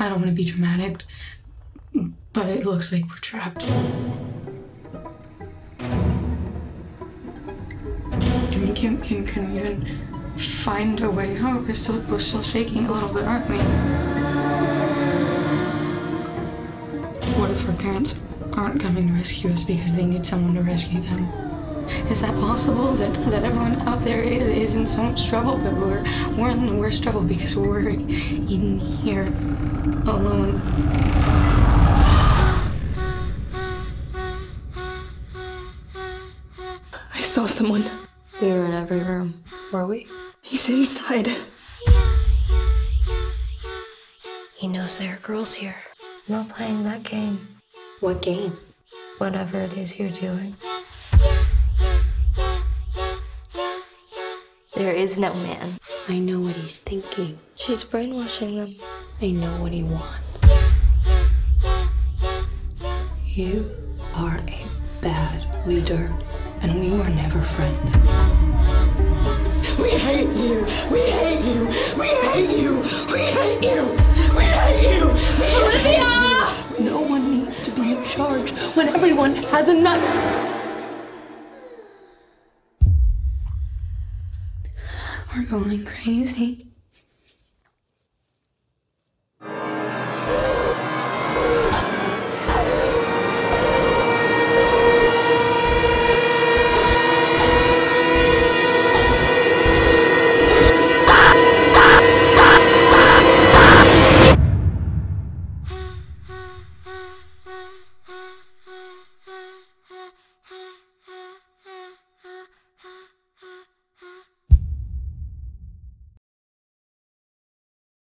I don't want to be dramatic, but it looks like we're trapped. I mean, can, can, can we even find a way out? We're still, we're still shaking a little bit, aren't we? What if our parents aren't coming to rescue us because they need someone to rescue them? Is that possible that, that everyone out there is, is in so much trouble, but we're, we're in the worst trouble because we're in here alone? I saw someone. We were in every room. Were we? He's inside. He knows there are girls here. I'm not playing that game. What game? Whatever it is you're doing. There is no man. I know what he's thinking. She's brainwashing them. I know what he wants. You are a bad leader, and we were never friends. We hate you! We hate you! We hate you! We hate you! We hate you! Olivia! No one needs to be in charge when everyone has a knife. We're going crazy.